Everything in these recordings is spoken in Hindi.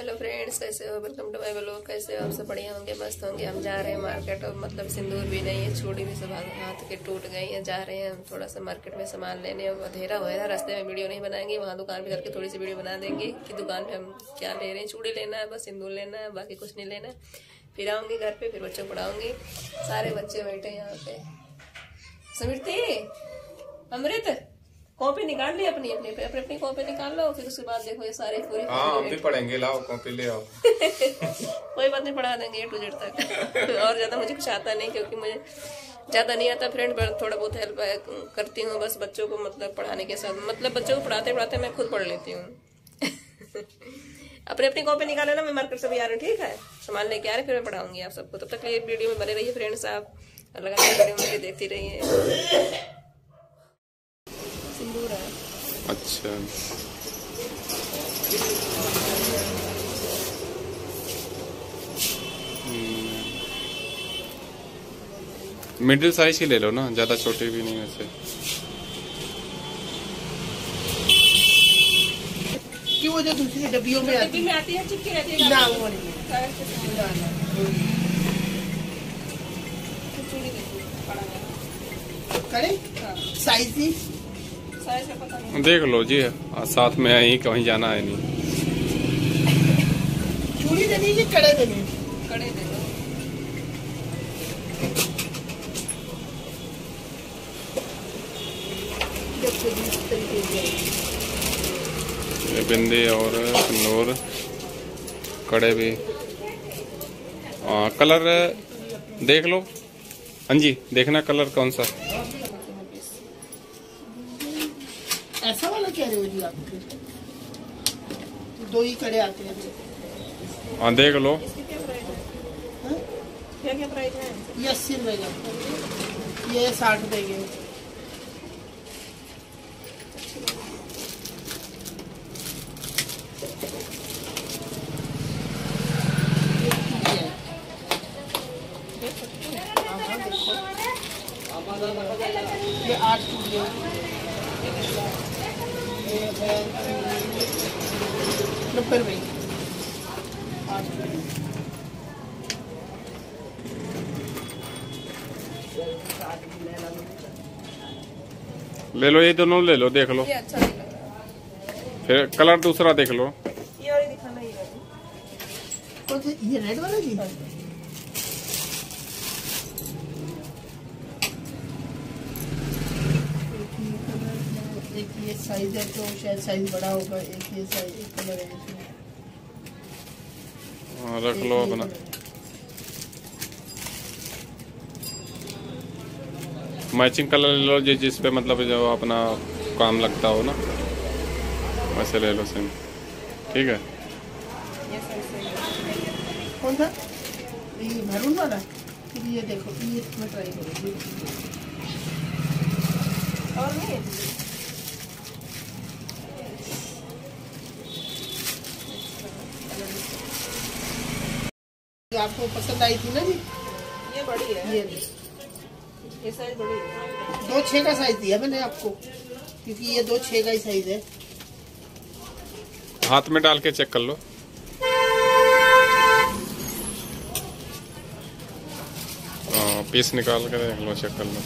हेलो फ्रेंड्स कैसे हो? वेलकम टू माय ब्लॉग कैसे हो? आप सब बढ़िया होंगे? मस्त होंगे? हम जा रहे हैं मार्केट और मतलब सिंदूर भी नहीं है, चूड़ी भी सब हाथ के टूट गई है, जा रहे हैं हम थोड़ा सा मार्केट में सामान लेने। अंधेरा हुआ है, रास्ते में वीडियो नहीं बनाएँगे, वहाँ दुकान पे करके थोड़ी सी वीडियो बना देंगे कि दुकान पर हम क्या ले रहे हैं। चूड़ी लेना है, बस सिंदूर लेना है, बाकी कुछ नहीं लेना फिर आऊँगी घर पर फिर बच्चों को पढ़ाऊँगी। सारे बच्चे बैठे यहाँ पे। समृति अमृत? कॉपी निकाल ली अपनी अपनी अपनी अपनी कॉपी निकाल लो फिर उसके बाद देखो ये सारे पूरी हाँ हम भी पढ़ेंगे लाओ कॉपी ले आओ। कोई बात नहीं पढ़ा देंगे ए टू जेड तक। और ज़्यादा मुझे कुछ आता नहीं क्योंकि मुझे ज़्यादा नहीं आता फ्रेंड पर थोड़ा बहुत हेल्प करती हूँ बस बच्चों को मतलब पढ़ाने के साथ। मतलब बच्चों को पढ़ाते पढ़ाते मैं खुद पढ़ लेती हूँ। अपनी अपनी कॉपी निकाल लेना मैं मार्केट से भी आ रही हूँ ठीक है? सामान लेके आ रहे फिर मैं पढ़ाऊँगी आप सबको। तब तक ये वीडियो में बने रहिए फ्रेंड्स आप। लगातार वीडियो मुझे देखती रहिए। सिंदूर है। अच्छा। मिडिल साइज़ ही ले लो ना ज़्यादा छोटे भी नहीं वैसे। कि वो जो दूसरी डब्बियों में आती में आती है चिपकी रहती है ना वो नहीं है। करे? हाँ, साइज़ देख लो जी आ, साथ में यहीं कहीं जाना है नहीं। चूड़ी देनी कि कड़े देनी कड़े दे दो। से ये बिंदी और नूर कड़े भी। आ, कलर देख लो। हाँ जी देखना कलर कौन सा ऐसा वाला कह रहे हो जी आप? दो ही कड़े आते हैं। हाँ देख लो। क्या है? हाँ? क्या क्या प्राइस है? ये अस्सी रुपए का। ये साठ रुपए के। ये आठ चूड़ियाँ ले लो ये दोनों ले लो देख लो। ये अच्छा फिर कलर दूसरा देख लो। ये दिखाना रेड वाला। जी? एक ये साइज़ है तो शायद साइज़ बड़ा होगा एक ये साइज़ एक कलर है इसमें। हाँ, रख लो अपना। मैचिंग कलर ले लो जिस जिस पे मतलब जो अपना काम लगता हो ना वैसे ले लो सेम ठीक है? है। कौन सा? ये मैरून वाला? फिर ये देखो ये इसमें ट्राई करो ये और नहीं ये आपको पसंद आई थी ना जी? ये बड़ी है। ये ये साइज़ बड़ी है। दो छः का साइज़ दिया मैंने आपको क्योंकि ये दो छः का ही साइज़ है। हाथ में डाल के चेक कर लो। हाँ, पीस निकाल के देख लो चेक कर लो।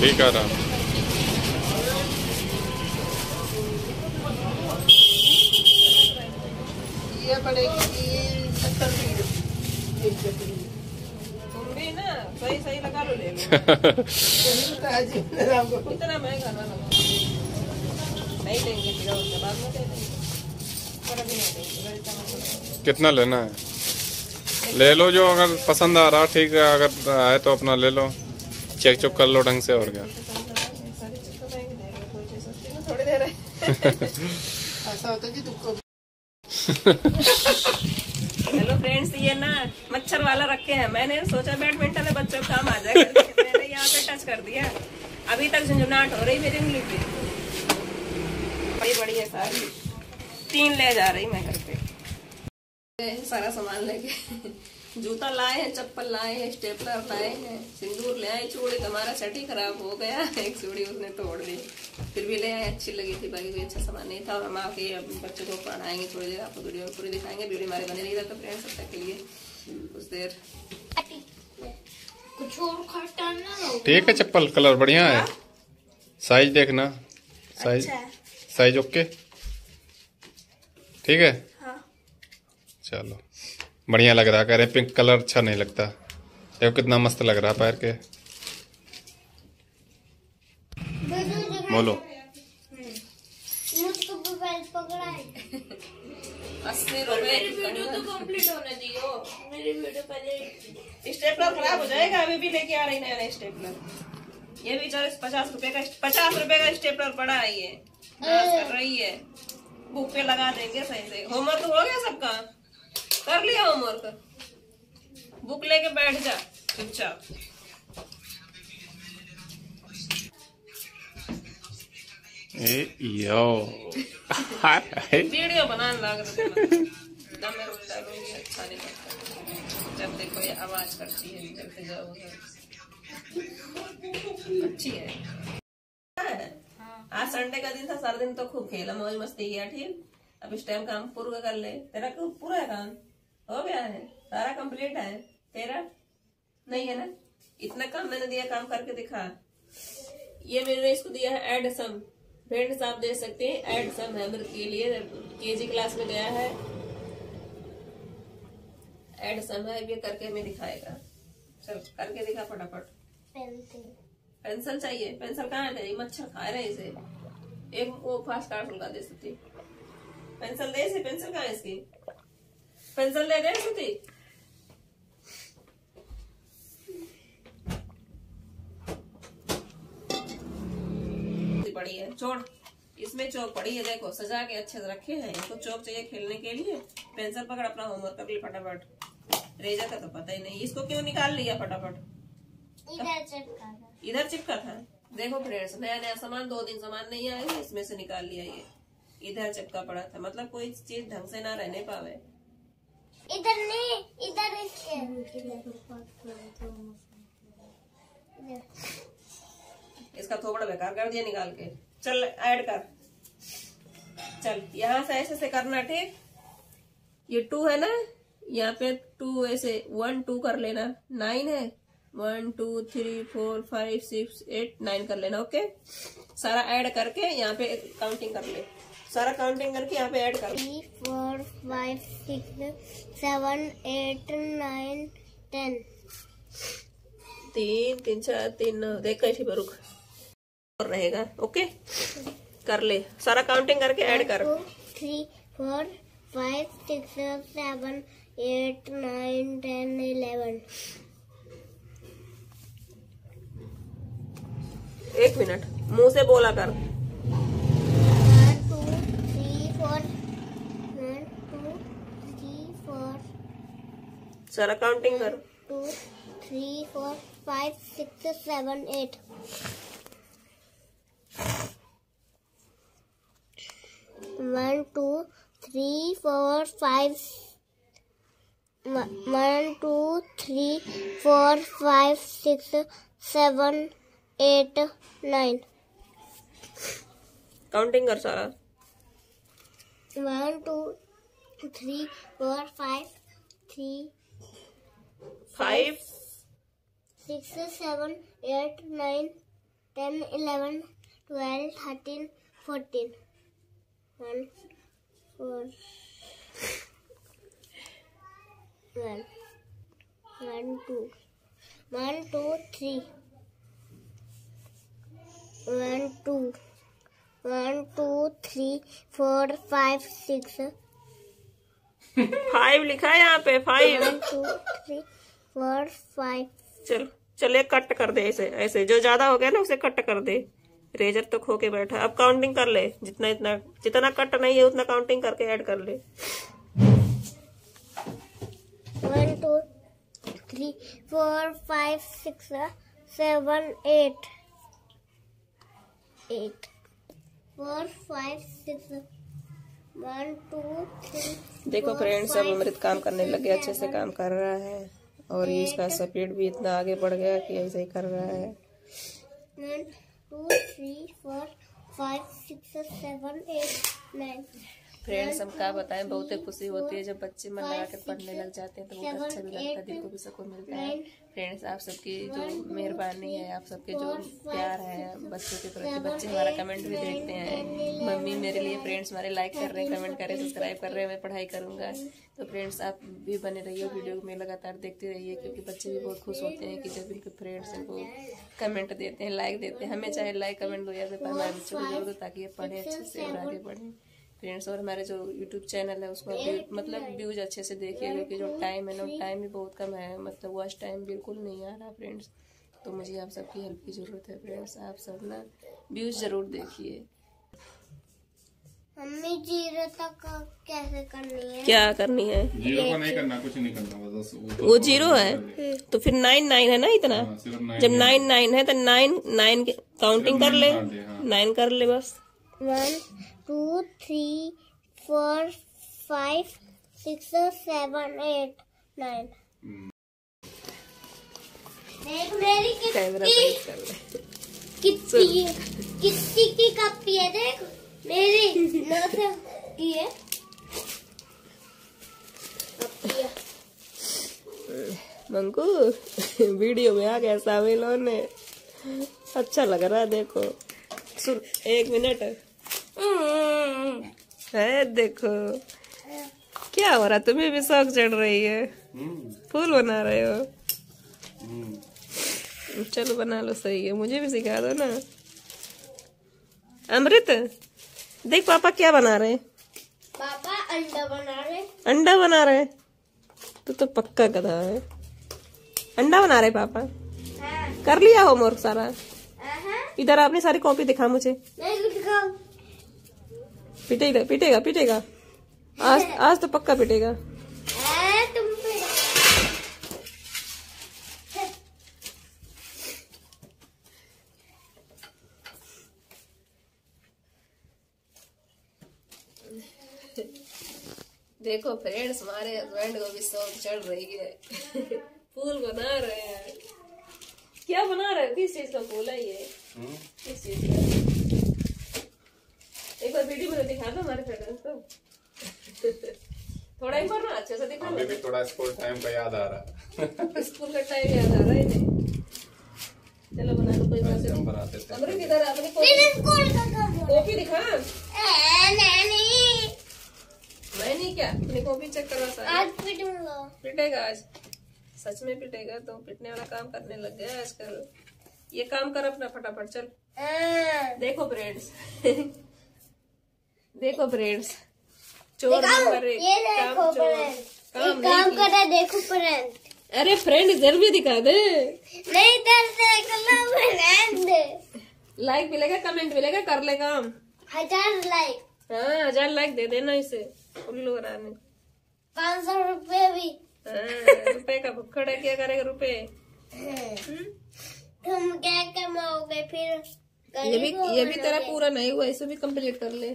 ठीक आ रहा ना सही सही लगा लो ले लो। यही बताया जी मैंने आपको इतना महँगा ना नहीं देंगे फिर उसके बाद में दे देंगे। पर अभी नहीं देंगे अगर इतना महँगा। कितना लेना है? ले लो जो अगर पसंद आ रहा ठीक है अगर आए तो अपना ले लो। चेक चुक कर लो ढंग से और क्या। ऐसा होता है हेलो फ्रेंड्स ये ना मच्छर वाला रखे हैं। मैंने सोचा बैडमिंटन है बच्चों काम आ जाएगा मैंने यहाँ पे टच कर दिया अभी तक झुंझुनाहट हो रही मेरी उंगली पे। बड़ी बड़ी है सारी। तीन ले जा रही मैं घर पे। सारा सामान लेके। जूता लाए हैं चप्पल लाए हैं स्टेपलर लाए हैं सिंदूर ले आए चूड़ी तो हमारा सेट ही खराब हो गया। एक चूड़ी उसने तोड़ दी। फिर भी ले आए अच्छी लगी थी बाकी कोई अच्छा सामान नहीं था। और हम आके अब बच्चों को पढ़ाएँगे थोड़ी देर आपको वीडियो में पूरी दिखाएँगे। वीडियो हमारे बने रही तो फ्रेंड्स सब तक के लिए कुछ देर। कुछ और खर्चा ना ठीक है चप्पल कलर बढ़िया है। साइज़ देखना। साइज़ अच्छा। साइज़ ओके ठीक है? हाँ। चलो। बढ़िया लग रहा कह रहे पिंक कलर अच्छा नहीं लगता। देखो कितना मस्त लग रहा पैर के। बोलो। मुझको मोबाइल पकड़ा है अस्सी रुपए वीडियो तो कंप्लीट होने दियो। मेरी वीडियो पहले स्टेपलर खराब हो जाएगा अभी भी लेके आ रही नया नया स्टेपलर ये भी पचास रुपए का पचास रुपए का स्टेपलर पड़ा है ये। कर रही है। बुक पे लगा देंगे सही से। होमवर्क हो गया सबका? कर लिया होमवर्क बुक लेके बैठ जा। चुपचाप। यो। वीडियो बनाने लग रहे मैं डालूँगी अच्छा नहीं लगता। जब देखो ये आवाज़ करती है जब जाओ अच्छी है। आज संडे का दिन था सारा दिन तो खूब खेला मौज मस्ती किया ठीक? अब इस टाइम काम पूरा कर ले। तेरा पूरा है काम? हो गया है? सारा कंप्लीट है? तेरा? नहीं है ना? इतना काम मैंने दिया काम करके दिखा। ये मैंने इसको दिया है एड सम फ्रेंड्स आप देख सकते हैं एड सम हैमर के लिए। केजी क्लास में गया है। एड सम है ये करके हमें दिखाएगा। चल करके दिखा फटाफट। पेंसिल चाहिए? पेंसिल कहाँ है? तेरी मच्छर खा रहे हैं इसे। एक वो फास्ट कार्ड खुलवा दे सकती। पेंसिल दे इसे पेंसिल कहाँ है इसकी? पेंसिल दे दे सुती? पड़ी है छोड़ इसमें चौक पड़ी है देखो सजा के अच्छे से रखे हैं। इसको चौक चाहिए खेलने के लिए। पेंसिल पकड़ अपना होमवर्क कर ले फटाफट। रेजा का तो पता ही नहीं। इसको क्यों निकाल लिया फटाफट? इधर चिपका दो इधर चिपका था? देखो फ्रेंड्स नया नया सामान दो दिन सामान नहीं आया इसमें से निकाल लिया ये। इधर चिपका पड़ा था। मतलब कोई चीज़ ढंग से ना रहने पावे। इधर नहीं, इधर इसके इसका थोड़ा बेकार कर दिया निकाल के। चल ऐड कर। चल, यहाँ से ऐसे से करना, ठीक? ये टू है ना? यहाँ पे टू ऐसे वन टू कर लेना। नाइन है? One two three four five six eight nine कर लेना ओके सारा ऐड करके यहाँ पे काउंटिंग कर ले। सारा काउंटिंग करके यहाँ पे ऐड कर। Three four five six seven eight nine ten तीन तीन चार तीन देख कैसे पर रुक। और रहेगा ओके कर ले। सारा काउंटिंग करके ऐड कर। Three four five six seven eight nine ten eleven एक मिनट मुँह से बोला कर one two three four one two three four सारा काउंटिंग कर। Two three four five six seven eight one two three four five one two three four five six seven eight nine counting कर सारा one two three four five three five, six, seven, eight, nine, ten, eleven, twelve, thirteen, fourteen. One, four, one, one, two, one, two, three, one, two, one, two, three, four, five, six. Five लिखा है यहाँ पे five two, three, four, five, चल चले कट कर दे ऐसे ऐसे। जो ज़्यादा हो गया ना उसे कट कर दे। रेजर तो खो के बैठा। अब काउंटिंग कर ले। जितना इतना जितना कट नहीं है उतना काउंटिंग करके ऐड कर ले। One, two, three, four, five, six, seven, eight. Eight. Four, five, six, one two three देखो फ्रेंड्स अब अमृत काम करने लग गया अच्छे से काम कर रहा है। और ये इसका स्पीड भी इतना आगे बढ़ गया कि ऐसे ही कर रहा है। One two three four five six seven eight nine friends हम क्या बताएँ बहुत ही खुशी होती है जब बच्चे मन लगा कर पढ़ने लग जाते हैं तो बहुत अच्छा भी लगता है दिल को भी सुकून मिलता है। फ्रेंड्स आप सबकी जो मेहरबानी है आप सबके जो प्यार है बच्चों के प्रति बच्चे हमारा कमेंट भी देखते हैं। मम्मी मेरे लिए फ्रेंड्स हमारे लाइक कर रहे हैं कमेंट कर रहे हैं सब्सक्राइब कर रहे हैं मैं पढ़ाई करूँगा। तो फ्रेंड्स आप भी बने रहिए वीडियो में लगातार देखते रहिए क्योंकि बच्चे भी बहुत खुश होते हैं कि जब इनके फ्रेंड्स इनको कमेंट देते हैं लाइक देते हैं। हमें चाहे लाइक कमेंट दो या फिर हमारे बच्चों को जोड़ दो ताकि ये पढ़े अच्छे से और आगे बढ़े। फ्रेंड्स और हमारे जो यूट्यूब चैनल है उसको भी मतलब व्यूज़ अच्छे से देखिए क्योंकि जो टाइम है ना टाइम भी बहुत कम है मतलब वॉच टाइम बिल्कुल नहीं आ रहा फ्रेंड्स तो मुझे आप सबकी हेल्प की ज़रूरत है फ्रेंड्स आप सब ना व्यूज़ ज़रूर देखिए. मम्मी ज़ीरो तक कैसे करनी है? क्या करनी है? ज़ीरो को नहीं करना कुछ नहीं करना बस वो- ज़ीरो है? तो फिर नाइन नाइन है ना इतना? हाँ, जब नाइन नाइन है तो नाइन नाइन काउंटिंग कर ले। हाँ, हाँ। नाइन कर ले बस। One two three four five six seven eight nine. देख मेरी कितनी ले कितनी कितनी की कॉपी है देख। मेरी नौ सौ की है। है। मंकू वीडियो में आ गया शामिल होने अच्छा लग रहा है देखो। सुन एक मिनट। है देखो। क्या हो रहा? तुम्हें भी शौक चढ़ रही है। हम्म, फूल बना रहे हो। हम्म। चलो बना लो सही है। मुझे भी सिखा दो ना। अमृत देख पापा क्या बना रहे पापा अंडा बना रहे अंडा बना रहे हैं। तू तो पक्का गधा है। अंडा बना रहे पापा। हाँ। कर लिया होमवर्क सारा। हाँ। इधर आपने सारी कॉपी दिखा मुझे। नहीं पिटेगा पिटेगा पिटेगा। आज आज तो पक्का पिटेगा। देखो फ्रेंड्स हमारे हस्बैंड को भी शौक चढ़ रही है। फूल बना रहे हैं। क्या बना रहे हैं? किस चीज़ का फूल है ये? हम्म। किस चीज़ का एक बार वीडियो में दिखा दो हमारे फ्रेंड्स को। थोड़ा एक बार ना अच्छे से दिखा अभी भी थोड़ा स्कूल टाइम का याद आ रहा है। स्कूल का टाइम याद आ रहा है चलो बना लो कोई बात नहीं। बनाते थे। अमृत इधर अपनी कॉपी स्कूल का कॉपी दिखा। नहीं मैं नहीं क्या? अपनी कॉपी चेक करो सारी। आज पिटूँगा। पिटेगा आज। सच में पिटेगा तो पिटने वाला काम करने लग गया है आजकल। ये काम कर अपना फटाफट चल। हाँ। देखो फ्रेंड्स देखो फ्रेंड्स चोर नंबर एक. काम चोर. काम काम कर रहा देखो फ्रेंड अरे फ्रेंड इधर भी दिखा दे. नहीं इधर से फ्रेंड लाइक मिलेगा कमेंट मिलेगा कर ले काम. हज़ार लाइक हाँ हज़ार लाइक दे देना इसे. उल्लू रानी पाँच सौ रुपये भी. हाँ, रुपए का भुक्खड़ है क्या करेगा रुपए हम्म? तुम क्या कमाओगे फिर ये भी ये भी तेरा पूरा नहीं हुआ इसे भी कंप्लीट कर ले।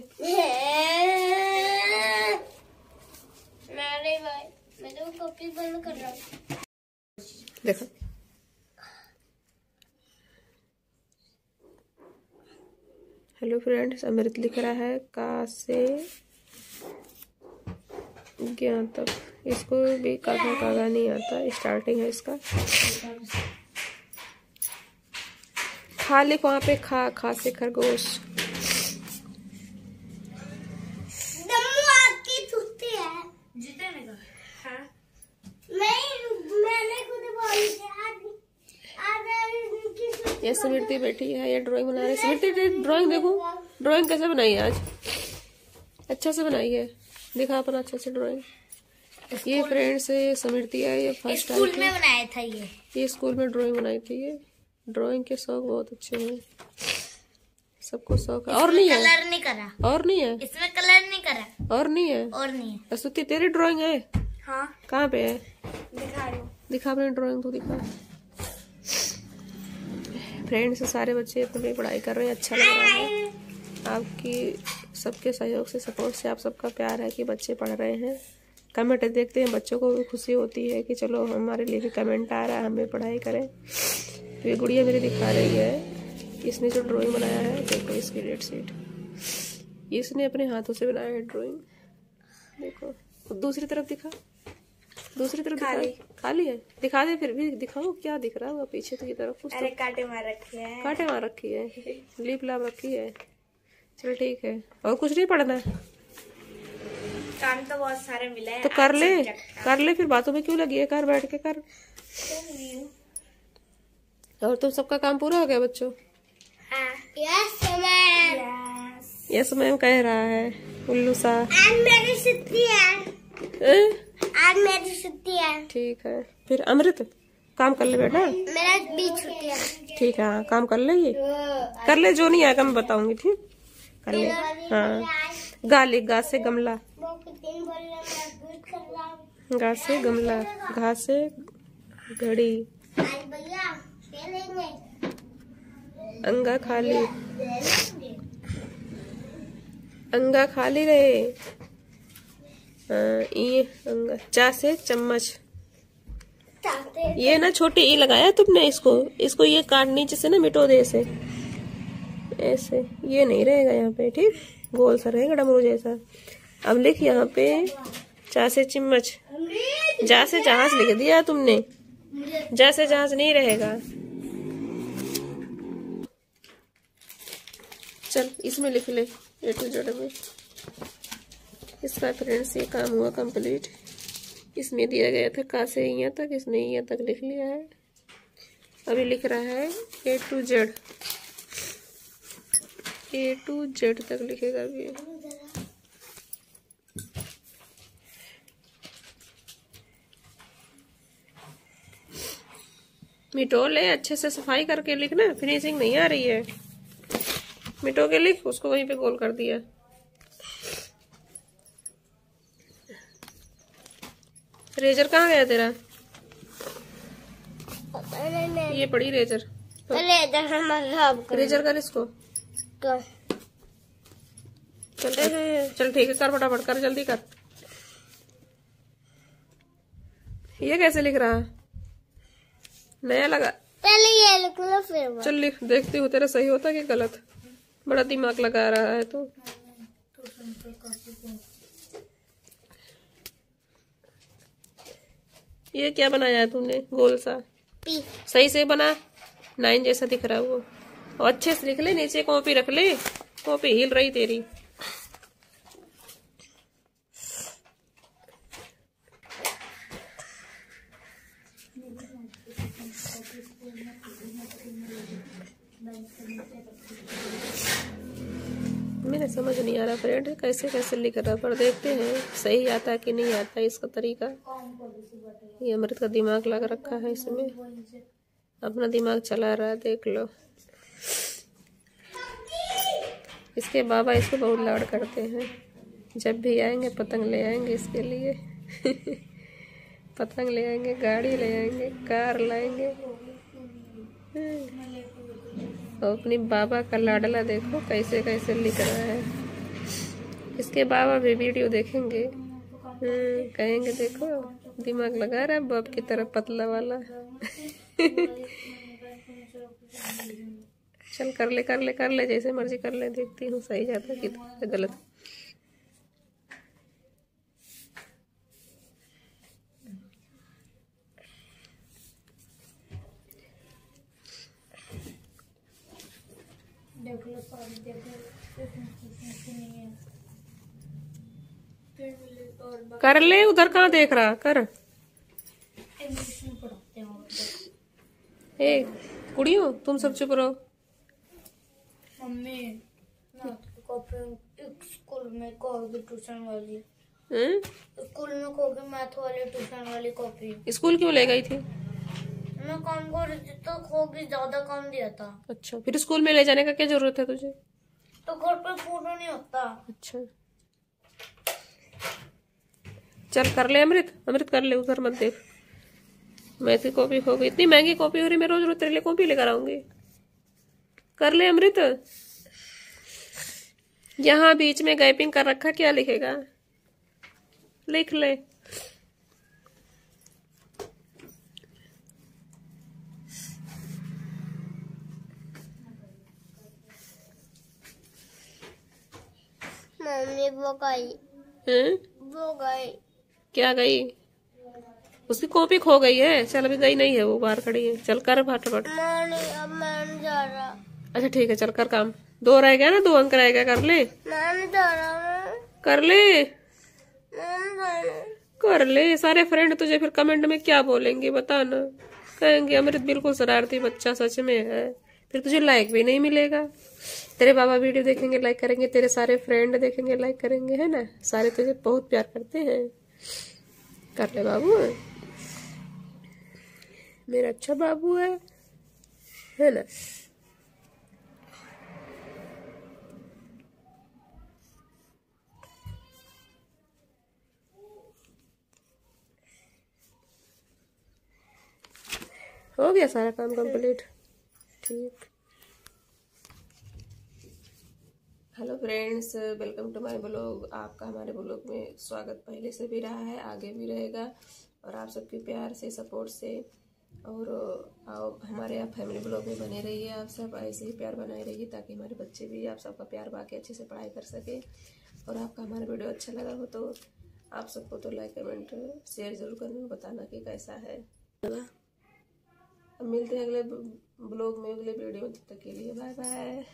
अरे भाई मैं तो कॉपी बंद कर रहा हूँ। देखो। हेलो फ्रेंड्स अमृत लिख रहा है का से ज्ञान तक इसको भी कागा कागा नहीं आता स्टार्टिंग है इसका। खा ले वहाँ पे खा खा से खरगोश है। हाँ ये स्मृति बैठी है ये ड्राइंग बना रही है। स्मृति ड्राइंग देखो। ड्राइंग कैसे बनाई है आज? अच्छा से बनाई है। दिखा अपना अच्छा से ड्राइंग ये फ्रेंड्स ये स्मृति है ये फ़र्स्ट टाइम स्कूल में बनाया था ये। ये स्कूल में ड्राइंग बनाई थी ये। ड्राइंग के शौक बहुत अच्छे हैं। सबको शौक है। और नहीं है। कलर नहीं करा। और नहीं है। इसमें कलर नहीं करा। और नहीं है। और नहीं है। असुति तेरी ड्राइंग है? हाँ। कहाँ पे है? दिखा रही हूँ। दिखा अपनी ड्राइंग तो दिखा। फ्रेंड्स सारे बच्चे अपनी पढ़ाई कर रहे हैं। अच्छा लग रहा है। आपकी सबके सहयोग से सपोर्ट से आप सबका प्यार है कि बच्चे पढ़ रहे हैं। कमेंट देखते हैं। बच्चों को भी खुशी होती है कि चलो हमारे लिए भी कमेंट आ रहा है हम भी पढ़ाई करें। तो ये गुड़िया मेरी दिखा रही है। इसने जो ड्राइंग बनाया है देखो इसकी डेट शीट इसने अपने हाथों से बनाया है ड्राइंग देखो दूसरी तरफ़ दिखा। दूसरी तरफ़ खाली। खाली है। दिखा दे फिर भी दिखाओ क्या दिख रहा है पीछे की तरफ़। कुछ अरे कांटे मार रखे हैं। कांटे मार रखी है। लिप लाप रखी है। चल ठीक है। और कुछ नहीं पढ़ना है? काम तो बहुत सारे मिले हैं तो कर ले। कर ले फिर। बातों में क्यों लगी है? कर बैठ के कर। और तुम सबका काम पूरा हो गया बच्चों? यस मैम यस मैम कह रहा है उल्लू सा। मेरी छुट्टी है। आज मेरी छुट्टी है। ठीक है। फिर अमृत काम कर ले बेटा। मेरा भी छुट्टी है। ठीक है हाँ काम कर ले ये कर ले जो नहीं आएगा मैं बताऊँगी ठीक? कर ले। हाँ। गा ले गा से गमला। हूँ गा से गमला घा से घड़ी अंगा खाली। अंगा खाली रहे हाँ, ये अंगा। चा से चम्मच। ये ना छोटी ई लगाया तुमने इसको? इसको ये काट नीचे से ना मिटो दे ऐसे। ऐसे। ये नहीं रहेगा यहाँ पे ठीक? गोल सा रहेगा डमरू जैसा। अब लिख यहाँ पे चा से चिम्मच। जा से जहाज़ लिख दिया तुमने। जा से जहाज़ नहीं रहेगा। चल, इसमें लिख ले ए टू जेड में। इसका फ्रेंड्स ये काम हुआ कंप्लीट इसमें दिया गया था का से यहाँ तक, इसने यहाँ तक लिख लिया है। अभी लिख रहा है A to Z A to Z तक लिखेगा अभी। मिटो ले अच्छे से सफ़ाई करके लिखना फिनिशिंग नहीं आ रही है। मिटो के लिख उसको वहीं पे गोल कर दिया। रेजर कहाँ गया तेरा? ये पड़ी रेजर। रेजर कर इसको। कर चल चल ठीक है कर फटाफट कर जल्दी कर। ये कैसे लिख रहा है? नया लगा। पहले ये लिख लो फिर चल लिख देखती हूँ तेरा सही होता कि गलत। बड़ा दिमाग लगा रहा है तो। ये क्या बनाया है तूने? गोल सा। सही से बना। नाइन जैसा दिख रहा है वो। अच्छे से लिख ले नीचे कॉपी रख ले। कॉपी हिल रही तेरी। मेरे समझ नहीं आ रहा फ्रेंड कैसे कैसे लिख रहा, पर देखते हैं, सही आता है कि नहीं आता इसका तरीका। ये अमृत का दिमाग लग रखा है इसमें। अपना दिमाग चला रहा है, देख लो। इसके बाबा इसको बहुत लाड करते हैं। जब भी आएँगे, पतंग ले आएँगे इसके लिए। पतंग ले आएँगे, गाड़ी ले आएँगे, कार लाएँगे। और अपने बाबा का लाडला देखो कैसे कैसे लिख रहा है। इसके बाबा भी वीडियो देखेंगे। हम्म, कहेंगे देखो दिमाग लगा रहा है बाप की तरह पतला वाला। चल कर ले कर ले कर ले जैसे मर्ज़ी कर ले देखती हूँ सही जाता कि गलत। देख कर ले उधर कहाँ देख रहा? कर। ए कुड़ियों तुम सब चुप रहो। मम्मी कॉपी स्कूल में कहोगी ट्यूशन वाली? स्कूल में कहोगी मैथ वाली ट्यूशन वाली कॉपी स्कूल क्यों ले गई थी? मैं काम कर रही थी तो होगी ज़्यादा काम दिया था। अच्छा फिर स्कूल में ले जाने का क्या ज़रूरत है तुझे? तो घर पे फ़ोटो नहीं होता। अच्छा। चल कर ले अमृत। अमृत कर ले उधर मत देख। मैथ की कॉपी हो गई। इतनी महँगी कॉपी हो रही मैं रोज रोज तेरे लिए कॉपी लेकर आऊँगी। कर ले अमृत। यहाँ बीच में गैपिंग कर रखा क्या लिखेगा? लिख ले। मम्मी वो गई हैं? वो गई क्या गई? उसकी कॉपी खो गई है। चल, अभी गई नहीं है, वो बाहर खड़ी है। चल, कर फटाफट। अच्छा ठीक है, चल, कर काम। दो रह गया ना, दो अंक रह गया, कर ले। कर ले। कर ले। सारे फ्रेंड तुझे फिर कमेंट में क्या बोलेंगे बता ना कहेंगे, अमृत बिल्कुल शरारती बच्चा, सच में है। फिर तुझे लाइक भी नहीं मिलेगा। तेरे बाबा वीडियो देखेंगे लाइक करेंगे, तेरे सारे फ्रेंड देखेंगे लाइक करेंगे, है ना? सारे तुझे बहुत प्यार करते हैं। कर ले बाबू। मेरा अच्छा बाबू है है ना? हो गया सारा काम कंप्लीट ठीक। Hello friends welcome to my blog आपका हमारे ब्लॉग में स्वागत पहले से भी रहा है, आगे भी रहेगा। और आप सबके प्यार से सपोर्ट से। और आप हमारे आप फैमिली ब्लॉग में बने रहिए आप सब, ऐसे ही प्यार बनाए रहिए ताकि हमारे बच्चे भी आप सबका प्यार बाकी अच्छे से पढ़ाई कर सके। और आपका हमारा वीडियो अच्छा लगा हो तो आप सबको तो लाइक कमेंट शेयर ज़रूर करना, बताना कि कैसा है। मिलते हैं अगले ब्लॉग में अगले वीडियो में तब तक के लिए बाय बाय।